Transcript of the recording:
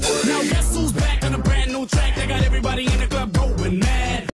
Now guess who's back on a brand new track? They got everybody in the club.